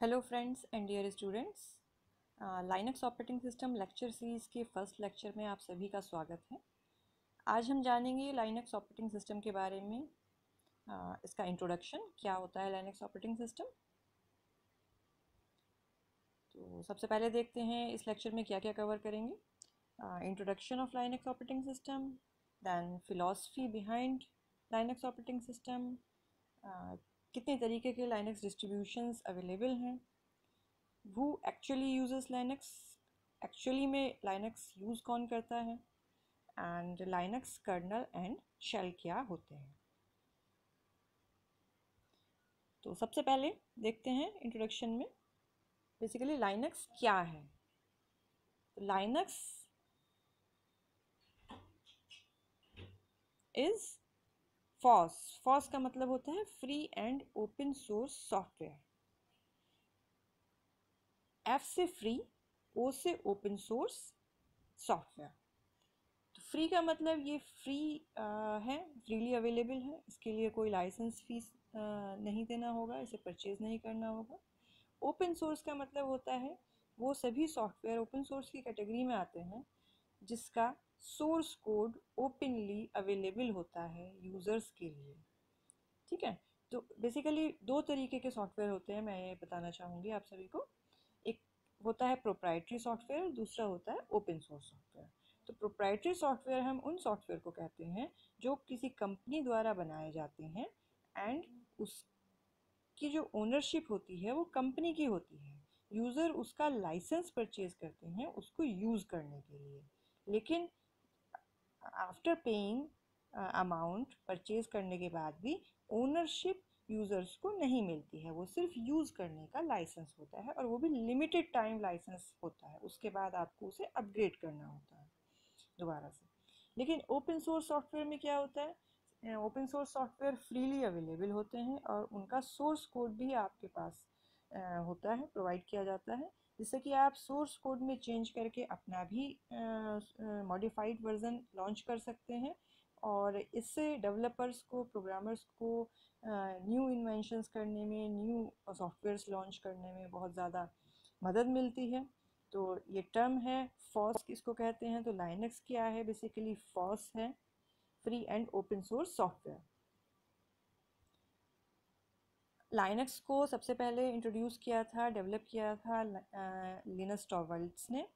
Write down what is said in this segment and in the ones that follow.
Hello friends and dear students Linux operating system lecture series के first lecture में आप सभी का स्वागत है। आज हम जानेंगे लाइनक्स ऑपरेटिंग सिस्टम के बारे में। Uh, इसका इंट्रोडक्शन क्या होता है लाइनक्स ऑपरेटिंग सिस्टम तो सबसे पहले देखते हैं इस लेक्चर में क्या क्या कवर करेंगे introduction of Linux operating system then philosophy behind Linux operating system कितने तरीके के लाइनक्स डिस्ट्रीब्यूशंस अवेलेबल हैं? वो एक्चुअली यूजेस लाइनक्स एक्चुअली में लाइनक्स यूज़ कौन करता है? And Linux kernel and shell क्या होते हैं? तो सबसे पहले देखते हैं इंट्रोडक्शन में। बेसिकली लाइनक्स क्या है? लाइनक्स इज़ फॉस फॉस का मतलब होता है free and open source software F से फ्री ओ से ओपन सोर्स सॉफ्टवेयर तो फ्री का मतलब ये फ्री है फ्रीली अवेलेबल है. इसके लिए कोई लाइसेंस फ़ीस नहीं देना होगा, इसे परचेज़ नहीं करना होगा. ओपन सोर्स का मतलब होता है, वो सभी सॉफ्टवेयर ओपन सोर्स की कैटेगरी में आते हैं, जिसका सोर्स कोड ओपनली अवेलेबल होता है यूज़र्स के लिए। ठीक है? तो बेसिकली दो तरीके के सॉफ्टवेयर होते हैं, मैं ये बताना चाहूँगी आप सभी को। एक होता है प्रोप्राइटरी सॉफ्टवेयर दूसरा होता है ओपन सोर्स सॉफ्टवेयर तो प्रोप्राइटरी सॉफ्टवेयर हम उन सॉफ्टवेयर को कहते हैं जो किसी कंपनी द्वारा बनाए जाते हैं एंड उसकी जो ओनरशिप होती है वो कंपनी की होती है। यूज़र उसका लाइसेंस परचेज करते हैं उसको यूज़ करने के लिए। लेकिन आफ्टर पेइंग अमाउंट परचेज करने के बाद भी ओनरशिप यूज़र्स को नहीं मिलती है। वो सिर्फ़ यूज़ करने का लाइसेंस होता है और वो भी लिमिटेड टाइम लाइसेंस होता है। उसके बाद आपको उसे अपग्रेड करना होता है दोबारा से। लेकिन ओपन सोर्स सॉफ्टवेयर में क्या होता है? Open source software freely available होते हैं और उनका सोर्स कोड भी आपके पास होता है प्रोवाइड किया जाता है। जिससे कि आप सोर्स कोड में चेंज करके अपना भी मॉडिफाइड वर्ज़न लॉन्च कर सकते हैं। और इससे डेवलपर्स को प्रोग्रामर्स को न्यू uh, इन्वेंशंस करने में न्यू सॉफ्टवेयर्स लॉन्च करने में बहुत ज़्यादा मदद मिलती है। तो ये टर्म है फॉस किसको कहते हैं? तो लाइनक्स क्या है? बेसिकली फॉस है free and open source software. Linux को सबसे पहले इंट्रोड्यूस किया था डेवलप किया था लिनस टॉवर्ल्ड्स ने।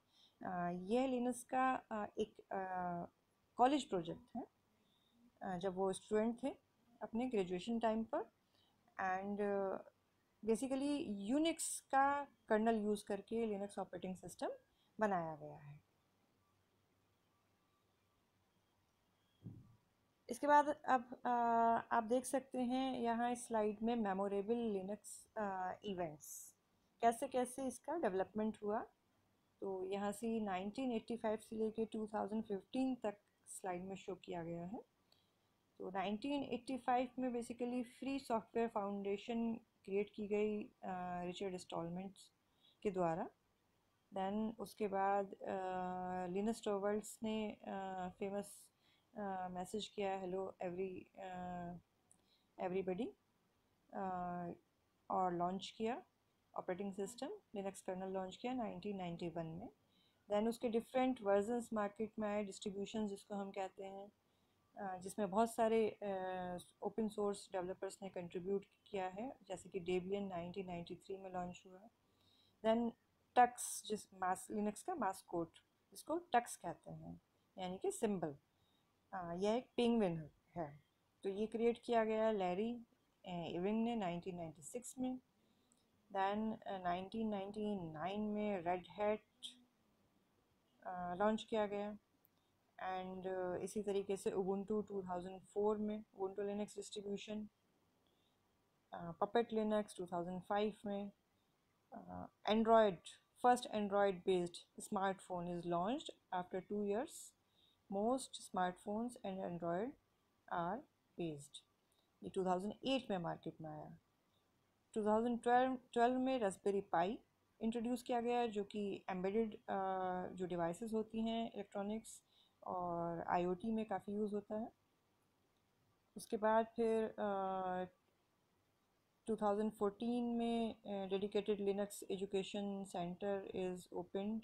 यह लिनस का एक कॉलेज प्रोजेक्ट है जब वो स्टूडेंट थे अपने ग्रेजुएशन टाइम पर। एंड बेसिकली यूनिक्स का कर्नल यूज़ करके लिनक्स ऑपरेटिंग सिस्टम बनाया गया है। इसके बाद अब आ, आप देख सकते हैं यहाँ इस स्लाइड में मेमोरेबल लिनक्स इवेंट्स। कैसे कैसे इसका डेवलपमेंट हुआ? तो यहाँ से 1985 से लेके 2015 तक स्लाइड में शो किया गया है। तो 1985 में basically free software foundation create की गई रिचर्ड इंस्टॉलमेंट्स के द्वारा। देन उसके बाद लिनस टोवर्ल्स ने फ़ेमस मैसेज किया हेलो एवरी एवरीबडी और लॉन्च किया operating system Linux kernel launch किया 1991 में। दैन उसके डिफरेंट वर्जन्स मार्केट में आए डिस्ट्रीब्यूशन जिसको हम कहते हैं uh, जिसमें बहुत सारे ओपन सोर्स डेवलपर्स ने कंट्रीब्यूट किया है जैसे कि डेबियन 1993 में लॉन्च हुआ। दैन टक्स जिस मास लिनक्स का मास कोड जिसको टक्स कहते हैं यानी कि सिंबल हाँ यह एक पिंगविन है। तो ये क्रिएट किया गया लैरी इविंग ने 1996 में। दैन 1999 में रेड हैट लॉन्च किया गया। एंड uh, इसी तरीके से उबुंटू 2004 में Ubuntu Linux distribution Puppet Linux 2005 में Android first Android based smartphone is launched after two years most smartphones and Android are based ये 2008 में मार्केट में आया। 2012 में रसबेरी पाई इंट्रोड्यूस किया गया जो कि एम्बेडेड जो डिवाइसेस होती हैं इलेक्ट्रॉनिक्स और आईओटी में काफ़ी यूज़ होता है। उसके बाद फिर 2014 में dedicated Linux education centre is opened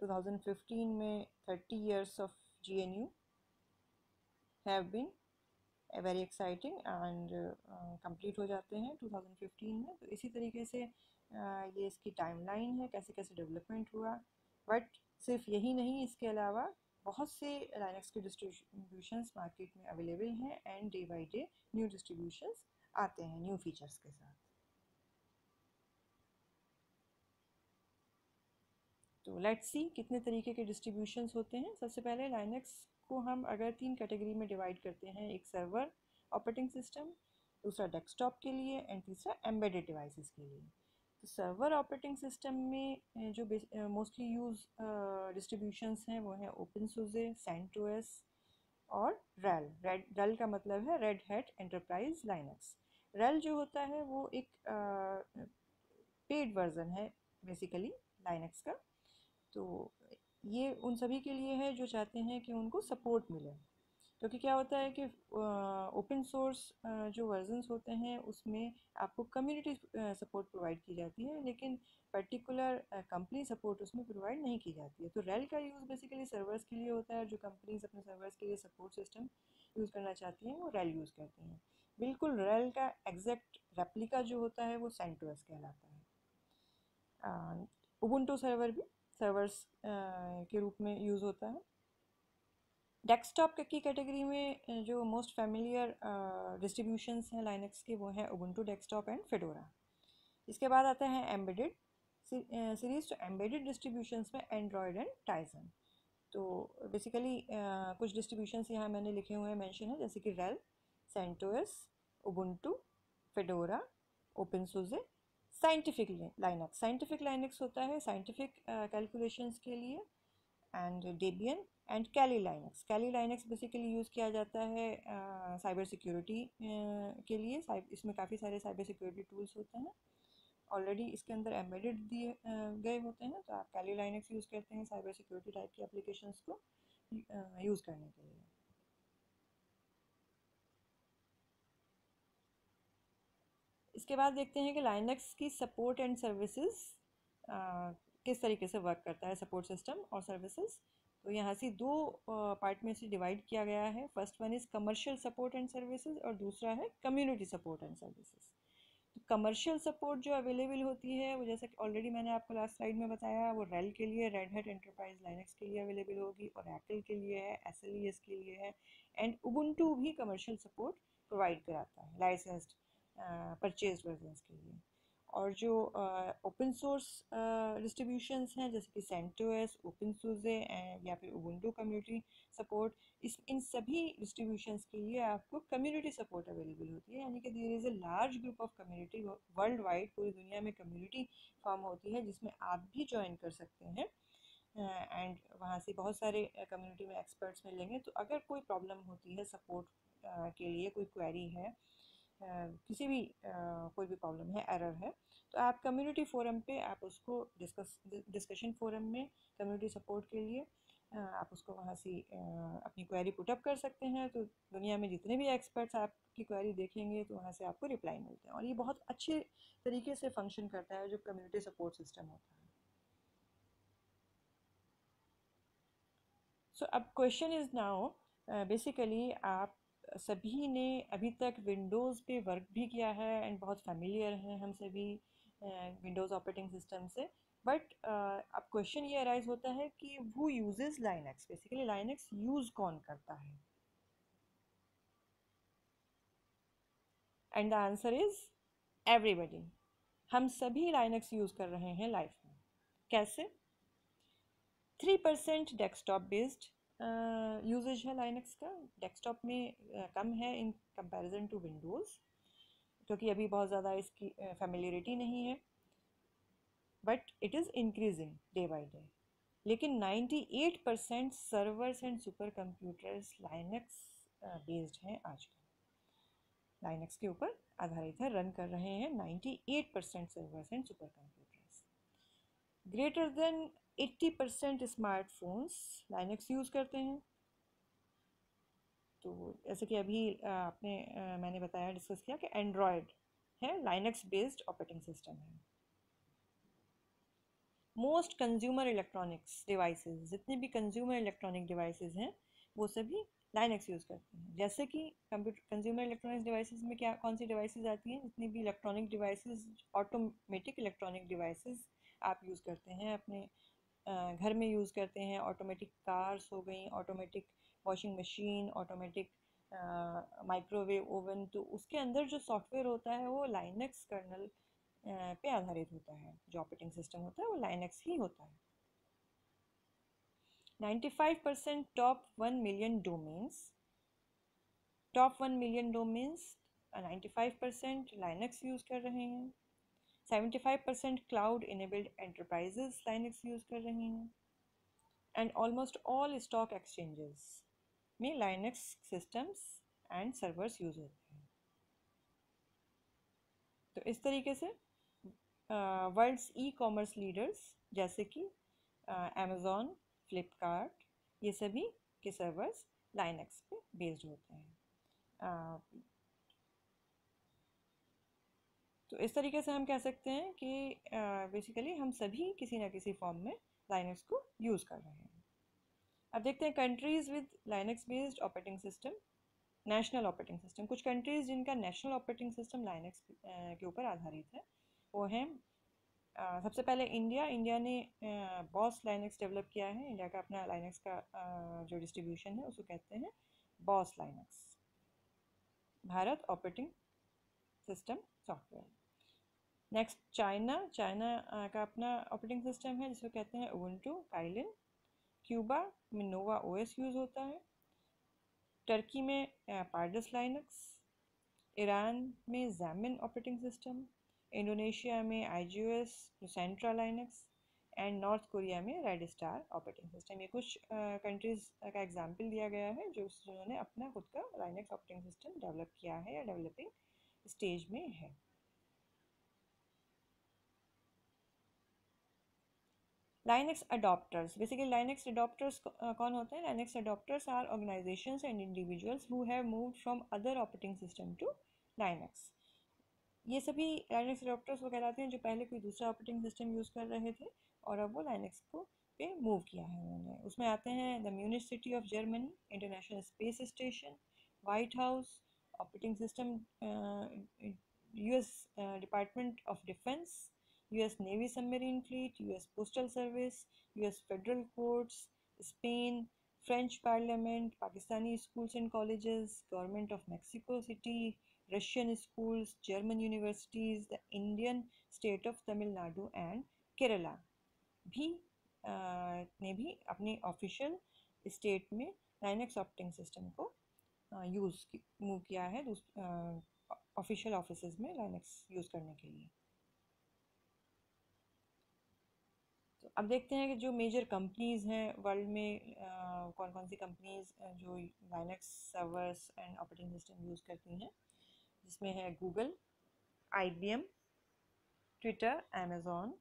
2015 में 30 years of GNU have been very exciting and complete हो जाते हैं 2015 में। तो इसी तरीके से uh, ये इसकी टाइमलाइन है कैसे कैसे डेवलपमेंट हुआ। बट सिर्फ़ यही नहीं इसके अलावा बहुत से लाइनक्स के डिस्ट्रीब्यूशंस मार्केट में अवेलेबल हैं and day by day new distributions आते हैं न्यू फीचर्स के साथ। तो लेट्स सी कितने तरीके के डिस्ट्रीब्यूशंस होते हैं। सबसे पहले लाइनक्स को हम अगर तीन कैटेगरी में डिवाइड करते हैं एक सर्वर ऑपरेटिंग सिस्टम दूसरा डेस्कटॉप के लिए एंड तीसरा एम्बेडेड डिवाइसेस के लिए। तो सर्वर ऑपरेटिंग सिस्टम में जो मोस्टली यूज़ डिस्ट्रीब्यूशंस हैं वो हैं ओपन सोजे सेंटोएस और रेल रेड रेल का मतलब है रेड हेड एंटरप्राइज लाइनक्स रेल जो होता है वो एक पेड uh, वर्जन है बेसिकली लाइनक्स का। तो ये उन सभी के लिए है जो चाहते हैं कि उनको सपोर्ट मिले। क्योंकि क्या होता है कि ओपन सोर्स जो वर्जन्स होते हैं, उसमें आपको कम्युनिटी सपोर्ट प्रोवाइड की जाती है, लेकिन पर्टिकुलर कंपनी सपोर्ट उसमें प्रोवाइड नहीं की जाती है। तो रेल का यूज़ बेसिकली सर्वर्स के लिए होता है, जो कंपनीज़ अपने सर्वर्स के लिए सपोर्ट सिस्टम यूज़ करना चाहती हैं, वो रेल यूज़ करती हैं। बिल्कुल रेल का एग्जैक्ट रेप्लिका जो होता है, वो सेंटोस कहलाता है। उबुंटू सर्वर भी सर्वर्स के रूप में यूज़ होता है। डेस्कटॉप की कैटेगरी में जो मोस्ट फेमिलियर डिस्ट्रीब्यूशंस हैं लाइनक्स के वो हैं उबुंटू डेस्कटॉप एंड फेडोरा इसके बाद आता है एम्बेडेड सीरीज़ तो एम्बेडेड डिस्ट्रीब्यूशंस में एंड्रॉयड एंड टाइजन तो बेसिकली uh, कुछ डिस्ट्रीब्यूशंस यहाँ मैंने लिखे हुए हैं मेंशन है जैसे कि rail CentOS Ubuntu Fedora open SUSE scientific Linux scientific Linux होता है साइंटिफिक कैलकुलेशंस के लिए and Debian and Kali Linux Kali Linux basically use किया जाता है साइबर uh, सिक्योरिटी uh, के लिए इसमें काफ़ी सारे साइबर सिक्योरिटी टूल्स होते हैं। ऑलरेडी इसके अंदर एम्बेडेड दिए गए होते हैं तो आप कैली लाइनक्स यूज़ करते हैं साइबर सिक्योरिटी टाइप की एप्लीकेशंस को यूज़ करने के लिए। इसके बाद देखते हैं कि लाइनक्स की सपोर्ट एंड सर्विसेज़ किस तरीके से वर्क करता है सपोर्ट सिस्टम और सर्विसेज़ तो यहाँ से दो पार्ट में से डिवाइड किया गया है। First one is commercial support and services और दूसरा है कम्युनिटी सपोर्ट एंड सर्विसेज़ तो कमर्शियल सपोर्ट जो अवेलेबल होती है, वो जैसा कि ऑलरेडी मैंने आपको लास्ट स्लाइड में बताया, वो रेल के लिए रेड हेड एंटरप्राइज लाइनक्स के लिए अवेलेबल होगी और एप्पल के लिए है एस के लिए है। एंड उबुंटू भी कमर्शियल सपोर्ट प्रोवाइड कराता है लाइसेंस्ड परचेज वर्जन के लिए। और जो ओपन सोर्स डिस्ट्रीब्यूशंस हैं जैसे कि सेंटोएस ओपन सोजे या फिर उबुंटू कम्युनिटी सपोर्ट इस इन सभी डिस्ट्रीब्यूशंस के लिए आपको कम्युनिटी सपोर्ट अवेलेबल होती है। यानी कि there is a large group of community worldwide पूरी दुनिया में कम्युनिटी फॉर्म होती है जिसमें आप भी ज्वाइन कर सकते हैं। एंड uh, वहाँ से बहुत सारे कम्युनिटी में एक्सपर्ट्स मिलेंगे। तो अगर कोई प्रॉब्लम होती है सपोर्ट uh, के लिए कोई क्वेरी है किसी भी कोई भी प्रॉब्लम है एरर है तो आप कम्युनिटी फोरम पे आप उसको डिस्कस डिस्कशन फोरम में कम्युनिटी सपोर्ट के लिए आप उसको वहाँ से अपनी क्वेरी पुटअप कर सकते हैं। तो दुनिया में जितने भी एक्सपर्ट्स आपकी क्वेरी देखेंगे तो वहाँ से आपको रिप्लाई मिलते हैं। और ये बहुत अच्छे तरीके से फ़ंक्शन करता है जो कम्युनिटी सपोर्ट सिस्टम होता है। सो अब क्वेश्चन इज़ नाउ बेसिकली आप सभी ने अभी तक विंडोज़ पे वर्क भी किया है एंड बहुत फेमिलियर हैं हम सभी विंडोज़ ऑपरेटिंग सिस्टम से। बट अब क्वेश्चन ये अराइज होता है कि वो uses Linux basically Linux use कौन करता है? And the answer is everybody हम सभी लाइनक्स यूज़ कर रहे हैं लाइफ में। कैसे? Three percent desktop based usage है लाइनक्स का डेस्कटॉप में कम है इन कंपैरिजन टू विंडोज़ क्योंकि अभी बहुत ज़्यादा इसकी फेमिलियरिटी नहीं है। But it is increasing day by day लेकिन 98 percent servers and supercomputers Linux based हैं आजकल। लाइनक्स के ऊपर आधारित है रन कर रहे हैं 98 percent servers and super computers greater than 80 percent smartphones Linux use करते हैं। तो जैसे कि अभी आपने मैंने बताया डिस्कस किया कि एंड्रॉयड है लाइनक्स बेस्ड ऑपरेटिंग सिस्टम है। मोस्ट कंज्यूमर इलेक्ट्रॉनिक्स डिवाइसेस जितने भी कंज्यूमर इलेक्ट्रॉनिक डिवाइसेस हैं, वो सभी लाइनक्स यूज़ करते हैं। जैसे कि कंप्यूटर कंज्यूमर इलेक्ट्रॉनिक्स डिवाइसेस में क्या कौन सी डिवाइसेस आती हैं? जितनी भी electronic devices automatic electronic devices आप यूज़ करते हैं अपने घर में यूज़ करते हैं ऑटोमेटिक कार्स हो गई automatic washing machine automatic microwave oven तो उसके अंदर जो सॉफ्टवेयर होता है वो लाइनक्स कर्नल पे आधारित होता है। जो ऑपरेटिंग सिस्टम होता है वो लाइनक्स ही होता है। 95% top one million domains top one million domains 95 percent Linux use कर रहे हैं। 75 percent cloud enabled enterprises Linux use कर रहे हैं and almost all stock exchanges में Linux systems and servers use होते हैं। तो इस तरीके से वर्ल्ड्स ई कॉमर्स लीडर्स जैसे कि अमेज़ॉन फ्लिपकार्ट ये सभी के सर्वर्स लाइनक्स पे बेस्ड होते हैं। तो इस तरीके से हम कह सकते हैं कि बेसिकली हम सभी किसी ना किसी फॉर्म में लाइनक्स को यूज़ कर रहे हैं। अब देखते हैं countries with Linux based operating system national operating system कुछ कंट्रीज़ जिनका नेशनल ऑपरेटिंग सिस्टम लाइनक्स के ऊपर आधारित है, वो हैं सबसे पहले इंडिया इंडिया ने बॉस लाइनक्स डेवलप किया है। इंडिया का अपना लाइनक्स का जो डिस्ट्रीब्यूशन है, उसको कहते हैं BOSS Linux Bharat operating system software next China China का अपना ऑपरेटिंग सिस्टम है, जिसको कहते हैं उबंटू काइलिन क्यूबा में नोवा ओएस यूज़ होता है. टर्की में पार्डस लाइनक्स ईरान में जैमिन ऑपरेटिंग सिस्टम इंडोनेशिया में I G S Sentra Linux and North Korea में रेड स्टार ऑपरेटिंग सिस्टम ये कुछ कंट्रीज़ का एग्ज़ाम्पल दिया गया है, जो जिन्होंने अपना खुद का लाइनक्स ऑपरेटिंग सिस्टम डेवलप किया है या डेवलपिंग स्टेज में है। Linux adopters basically Linux adopters कौन होते हैं? Linux adopters are organisations and individuals who have moved from other operating system to Linux ये सभी लाइनक्स अडॉप्टर्स वो कहलाते हैं जो पहले कोई दूसरा ऑपरेटिंग सिस्टम यूज़ कर रहे थे और अब वो लाइनक्स को पे मूव किया है उन्होंने। उसमें आते हैं the Munich city of Germany International Space Station White House operating system US Department of Defence US Navy submarine fleet US Postal Service US federal courts Spain French parliament Pakistani schools and colleges government of Mexico City schools, German universities, the Indian state of Tamil Nadu and Kerala. भी आ, ने भी अपने official state में Linux operating system को use move किया है official office में लाइनक्स यूज़ करने के लिए। अब देखते हैं कि जो मेजर कंपनीज़ हैं वर्ल्ड में आ, कौन कौन सी कंपनीज़ जो Linux servers and operating system use करती हैं जिसमें है Google I B M Twitter Amazon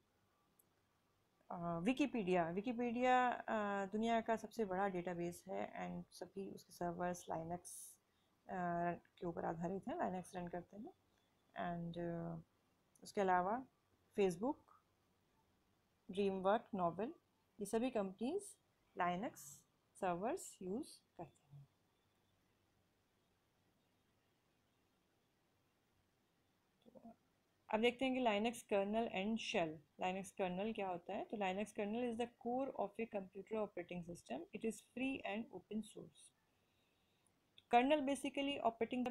Wikipedia Wikipedia दुनिया का सबसे बड़ा डेटाबेस है एंड सभी उसके सर्वर्स लाइनक्स के ऊपर आधारित हैं लाइनक्स रन करते हैं। एंड उसके अलावा फेसबुक ड्रीम वर्क नॉवल ये सभी कंपनीज़ लाइनक्स सर्वर्स यूज़ करते हैं। अब देखते हैं कि Linux kernel and shell Linux kernel क्या होता है? तो Linux kernel is the core of a computer operating system it is free and open source kernel basically operating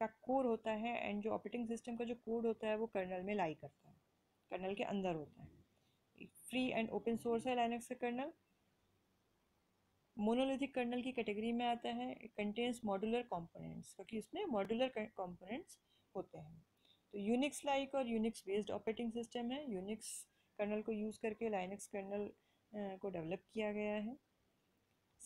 का कोर होता है एंड जो ऑपरेटिंग सिस्टम का जो कोड होता है वो कर्नल में लाई करता है। कर्नल के अंदर होता है फ्री एंड ओपन सोर्स है लाइनक्स का कर्नल मोनोलिथिक कर्नल की कैटेगरी में आता है कंटेन्स मॉडुलर कंपोनेंट्स क्योंकि इसमें मॉडुलर कॉम्पोनेंट्स होते हैं तो यूनिक्स लाइक और यूनिक्स बेस्ड ऑपरेटिंग सिस्टम है यूनिक्स कर्नल को यूज़ करके लाइनक्स कर्नल को डेवलप किया गया है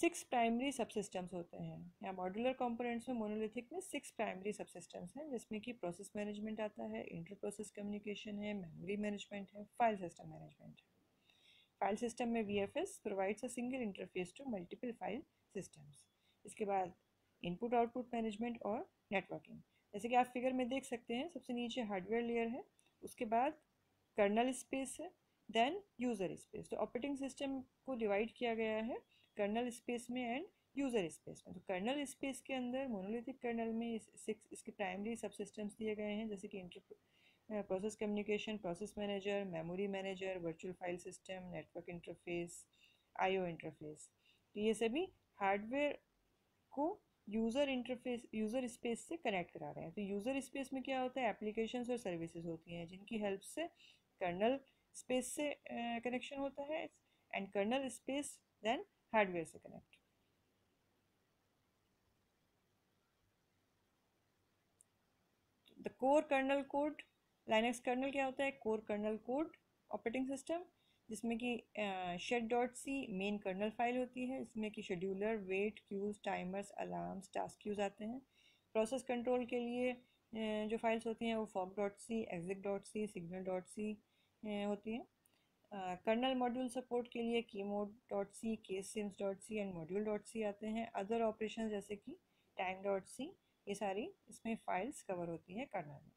सिक्स प्राइमरी सब सिस्टम्स होते हैं। यहाँ मॉड्यूलर कंपोनेंट्स में मोनोलिथिक में सिक्स प्राइमरी सब सिस्टम्स हैं, जिसमें कि प्रोसेस मैनेजमेंट आता है इंटर प्रोसेस कम्युनिकेशन है, मेमोरी मैनेजमेंट है, फ़ाइल सिस्टम मैनेजमेंट है। फ़ाइल सिस्टम में V F S provides a single interface to multiple file systems. इसके बाद इनपुट आउटपुट मैनेजमेंट और नेटवर्किंग। जैसे कि आप फिगर में देख सकते हैं, सबसे नीचे हार्डवेयर लेयर है, उसके बाद कर्नल स्पेस है, देन यूज़र स्पेस। तो ऑपरेटिंग सिस्टम को डिवाइड किया गया है कर्नल स्पेस में एंड यूज़र स्पेस में। तो कर्नल स्पेस के अंदर मोनोलिथिक कर्नल में इस, इसके प्राइमरी सब सिस्टम्स दिए गए हैं जैसे कि inter process communication process manager memory manager virtual file system network interface IO interface तो ये सभी हार्डवेयर को यूज़र इंटरफेस यूज़र स्पेस से कनेक्ट करा रहे हैं। तो यूज़र स्पेस में क्या होता है? एप्लीकेशंस और सर्विसेज़ होती हैं जिनकी हेल्प से कर्नल स्पेस से कनेक्शन uh, होता है। And kernel space then hardware से connect. The core kernel code Linux kernel क्या होता है? Core kernel code operating system जिसमें कि sched dot c main kernel file होती है। इसमें कि scheduler wait queues timers alarms task queues आते हैं। प्रोसेस कंट्रोल के लिए जो फाइल्स होती हैं, वो fork dot c exec dot c signal dot c होती हैं। कर्नल मॉड्यूल सपोर्ट के लिए की mod dot c K syms dot c and module dot c आते हैं। अदर ऑपरेशन जैसे कि टैंक डॉट सी ये सारी इसमें फाइल्स कवर होती हैं कर्नल में।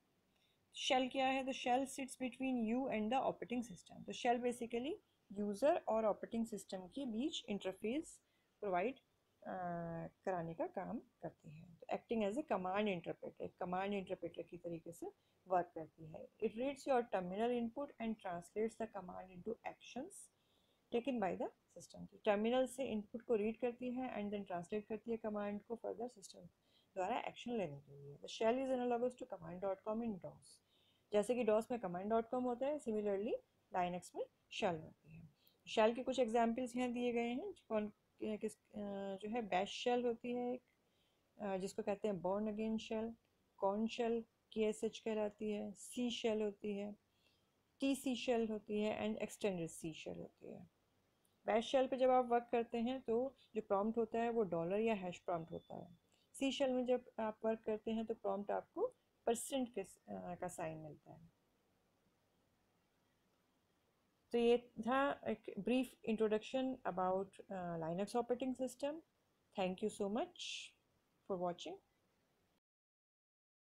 शेल क्या है? तो shell sits between you and the operating system तो शेल बेसिकली यूज़र और ऑपरेटिंग सिस्टम के बीच इंटरफेस प्रोवाइड कराने का काम करती है। तो acting as a command interpreter command interpreter की तरीके से वर्क करती है। It reads your terminal input and translates the command into actions taken by the system terminal से इनपुट को रीड करती है एंड देन ट्रांसलेट करती है कमांड को फर्दर सिस्टम द्वारा एक्शन लेने के लिए। The shell is analogous to command dot com in DOS जैसे कि डॉस में कमांड डॉट कॉम होता है सिमिलरली लाइनक्स में शेल होती है। शेल के कुछ एग्जाम्पल्स यहाँ दिए गए हैं, कौन किस जो है बैश शेल होती है एक जिसको कहते हैं Bourne again shell Korn shell K S H कहलाती है सी शेल होती है टी सी शेल होती है एंड एक्सटेंडेड सी शेल होती है। बैश शेल पे जब आप वर्क करते हैं तो जो प्रॉम्प्ट होता है वो डॉलर या हैश प्रॉम्प्ट होता है। सी शेल में जब आप वर्क करते हैं तो प्रॉम्प्ट आपको परसेंट के का साइन मिलता है। तो ये था एक brief introduction about Linux operating system thank you so much for watching